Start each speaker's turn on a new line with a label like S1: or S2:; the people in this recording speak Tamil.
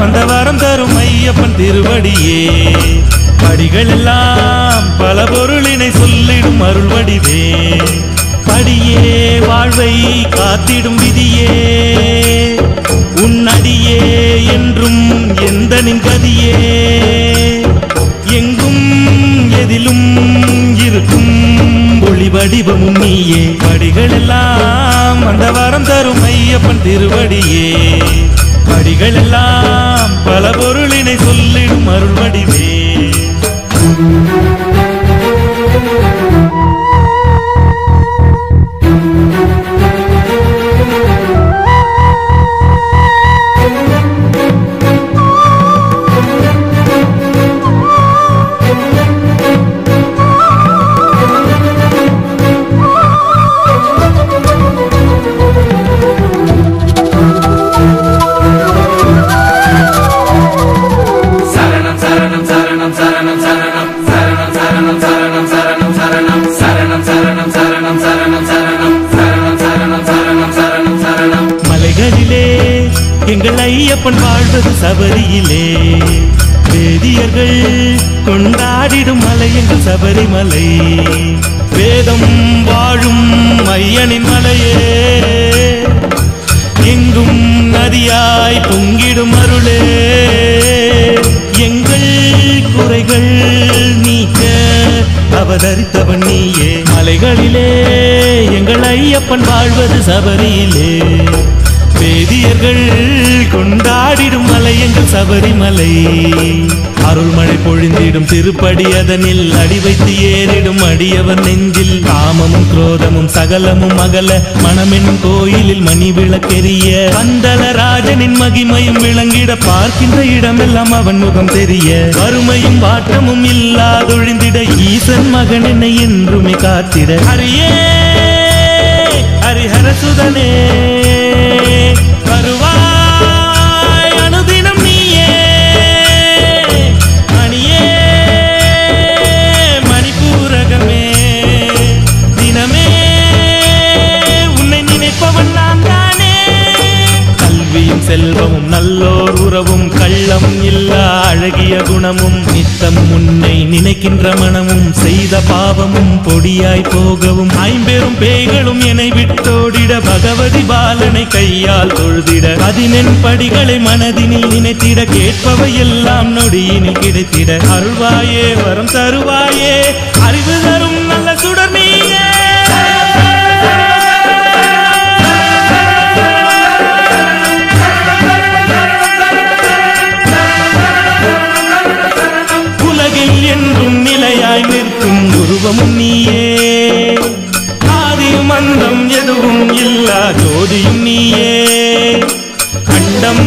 S1: வந்த வரம் தரும் ஐயப்பன் திருவடியே. படிகள் எல்லாம் பல பொருளினை சொல்லிடும் அருள் வடிவே. படியே வாழ்வை காத்திடும் விதியே. உன்னடியே என்றும் எந்த நின் கதியே. எங்கும் எதிலும் இருக்கும் ஒளி வடிவமும் நீயே. படிகள் எல்லாம் அந்த வாரம் தரும் ஐயப்பன் திருவடியே. படிகள் எல்லாம் பல பொருளினை சொல்லிடும் அருள் எங்கள் வாழ்வது சபரியிலே. வேதியர்கள் கொண்டாடிடும் மலை எங்கள் சபரிமலை. வேதம் வாழும் மையனின் மலையே. எங்கும் நதியாய் பொங்கிடும் அருளே. எங்கள் குறைகள் நீக்க அவதரித்தவன் நீயே. மலைகளிலே எங்கள் ஐயப்பன் வாழ்வது சபரியிலே. ஆடிடும் மலை எங்கள் சபரிமலை. அருள்மழை பொழிந்திடும் திருப்படி அதனில் அடி வைத்து ஏறிடும் அடியவர் நெஞ்சில். காமமும் குரோதமும் சகலமும் அகல மனமென்னும் கோயிலில் மணி விளக்கெரிய பந்தல ராஜனின் மகிமையும் விளங்கிட பார்க்கின்ற இடமெல்லாம் அவன் முகம் தெரிய. வறுமையும் வாட்டமும் இல்லாதொழிந்திட ஈசன் மகன் என்னை என்றுமே காத்திட. ஹரியே ஹரிஹரசுதனே அழகிய குணமும் நித்தம் உன்னை நினைக்கின்ற மனமும் செய்த பாவமும் பொடியாய் போகவும் ஐம்பெரும் பேய்களும் என்னை விட்டோடிட பகவதி பாலனை கையால் தொழுதிட பதினெண் படிகளை மனதினில் நினைத்திட கேட்பவை எல்லாம் நொடியினில் கிடைத்திட அருள்வாயே வரம் தருவ தெய்வமும் நீயே. ஆதியும் அந்தம் எதுவும் இல்லா ஜோதியும் நீயே. கண்டம்